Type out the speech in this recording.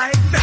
Back at